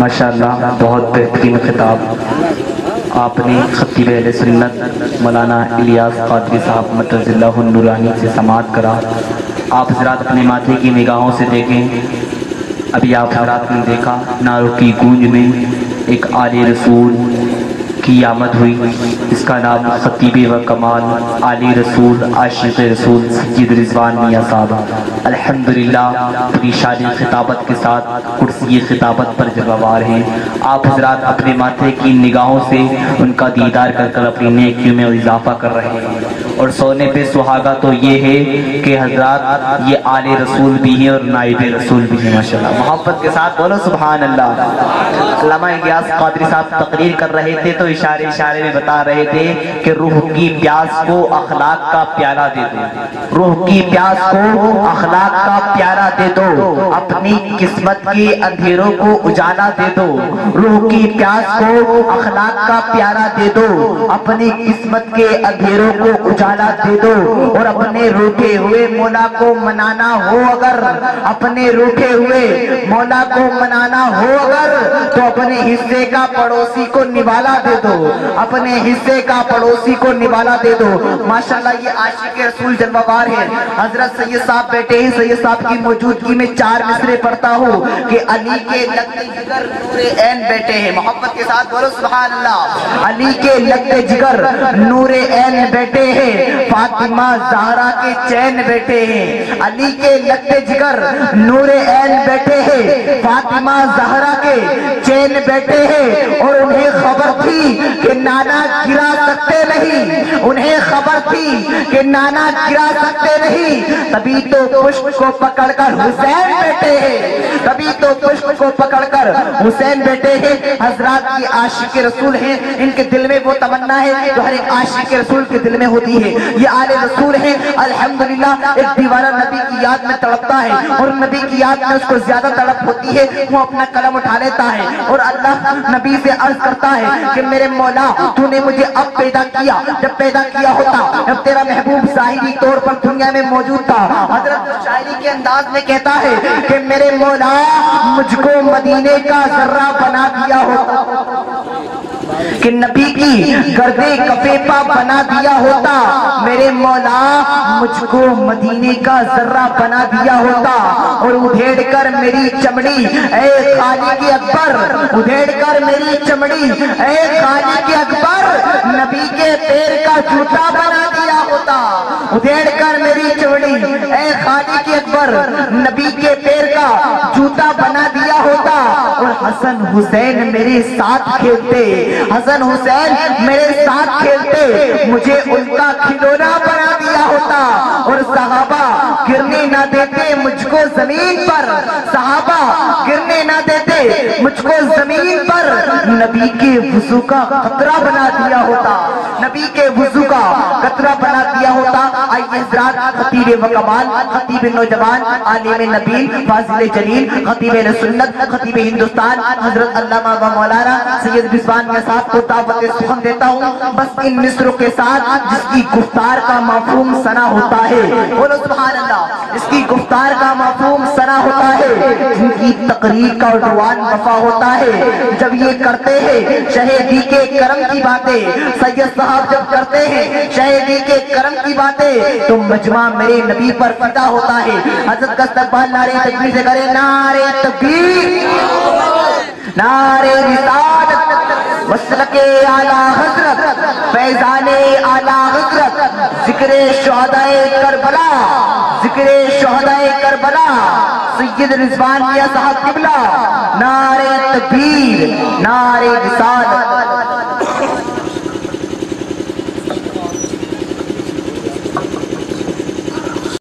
ماشاءاللہ بہت بہترین خطاب آپ نے خطیب اہل سنت مولانا الیاس قادری صاحب مطرز اللہ النورانی سے سماعت کرا۔ آپ حضرات اپنے ماتھے کی نگاہوں سے دیکھیں۔ ابھی آپ حضرات نے دیکھا نارو کی گونج میں ایک آل رسول کی آمد ہوئی، اس کا نام خطیب و کمال علی رسول، عاشق رسول سجید رضوان میاں صاحب الحمدللہ، اپنی شادی خطابت کے ساتھ کرسی خطابت پر جگوار ہیں، آپ حضرات اپنے ماتھے کی نگاہوں سے ان کا دیدار کر کر اپنی نیکیوں میں اضافہ کر رہے ہیں۔ اور سونے پہ سہاگا تو یہ ہے کہ حضرات یہ آل رسول بھی ہیں اور نائب رسول بھی ہیں، ماشاءاللہ۔ محبت کے ساتھ بولو سبحان اللہ علامہ الیاس قادری صاحب تقریر کر رہے تھے تو اشارے اشارے میں بتا رہے تھے کہ روح کی پیاس کو اخلاق کا پیارا دے دو۔ روح کی پیاس کو اخلاق کا پیارا دے دو۔ اپنی قسمت کے اندھیروں کو اجالا دے دو۔ روح کی پیاس کو اخلاق کا پیارا دے دو۔ اپنی قسمت کے اندھیروں کو اجالا دے دو اور اپنے روکے ہوئے مولا کو منانا ہو اگر، اپنے روکے ہوئے مولا کو منانا ہو اگر، تو اپنے حصے کا پڑوسی کو نوالا دے دو، اپنے حصے کا پڑوسی کو نوالا دے دو۔ ماشاءاللہ یہ عاشق رسول جلوہ بار ہے۔ حضرت سید صاحب بیٹے ہیں۔ سید صاحب کی موجودگی میں چار مصرے پڑھتا ہوں کہ علی کے لگتے جگر نور عین بیٹے ہیں۔ محبت کے ساتھ بولو سبحان اللہ۔ علی کے لگتے جگر نور عین بیٹے ہیں۔ فاطمہ زہرا کے چین بیٹے ہیں۔ علی کے لگتے جگر نور عین بیٹے ہیں۔ فاطمہ زہرا کے چین بیٹے ہیں اور انہیں خبر تھی کہ نانا گرا سکتے نہیں۔ انہیں خبر تھی کہ نانا گرا سکتے نہیں۔ تبھی تو پشک کو پکڑ کر حسین بیٹے ہیں۔ تبھی تو پشک کو پکڑ کر حسین بیٹے ہیں۔ حضرات کی عاشق رسول ہیں۔ ان کے دل میں وہ تمنا ہے جو ہر ایک عاشق رسول کے دل میں ہوتی ہے۔ یہ آل رسول ہیں۔ الحمدللہ، ایک دیوارہ نبی کی یاد میں تڑپتا ہے۔ اور نبی کی یاد میں اس کو زیادہ تڑپ ہوتی ہے۔ وہ اپنا قلم اٹھا لیتا ہے۔ اور اللہ نبی سے عرض کرتا ہے کہ میرے مولا، تو نے مجھے اب پہ پیدا کیا، جب پیدا کیا ہوتا، جب تیرا محبوب ظاہری طور پر دنیا میں موجود تھا، حضرت شاعری کے انداز میں کہتا ہے کہ میرے مولا مجھ کو مدینے کا ذرہ بنا دیا ہوتا۔ کہ نبی کی گردے کفیپا بنا دیا ہوتا، میرے مولا مجھ کو مدینے کا ذرہ بنا دیا ہوتا، اور ادھیڑ کر میری چمڑی، اے خالق اکبر، ادھیڑ کر میری چمڑی، اے خالق اکبر، نبی کے پیر کا جوتا بنا دیا ہوتا، ادھیڑ کر میری چمڑی، اے خالق اکبر، نبی کے پیر کا جوتا بنا دیا حسن حسین میرے ساتھ کھیلتے، حسن حسین میرے ساتھ کھیلتے، مجھے ان کا کھلونا بنا دیا ہوتا اور صحابہ گرنے نہ دیتے مجھ کو زمین پر، صحابہ گرنے نہ دیتے مجھ کو زمین پر، نبی کے وضو کا خطرہ بنا دیا ہوتا۔ نبی کے وضو کا قطرہ بنا دیا ہوتا۔ آئیے حضرات، خطیب و خطیب نوجوان، عالم نبیل، فاضل جلیل، خطیب سنت، خطیب ہندوستان، حضرت علامہ و مولانا سید رضوان میں صاحب کو دعوت سخن دیتا ہوں۔ بس ان مصروں کے ساتھ جس کی گفتار کا مفہوم سنا ہوتا ہے۔ بولو سبحان اللہ اس کی گفتار کا مفہوم سنا ہوتا ہے۔ جن کی تقریر کا عنوان وفا ہوتا ہے۔ جب یہ کرتے ہیں شہیدی کے کرم کی باتیں، سید صاحب جب کرتے ہیں شہیدی کے کرم کی باتیں، تو مجمع میرے نبی پر فدا ہوتا ہے۔ حضرت کا استقبال نعرے تکبیر سے کرے، نعرے تکبیر۔ نعرے رسالت۔ مسلک اعلی حضرت، فیضان اعلی حضرت۔ ذکر شہداء کربلا۔ ذکر شہداء کربلا۔ سید رضوان یا صاحب قبلہ۔ نعرے تکبیر، نعرے رسالت۔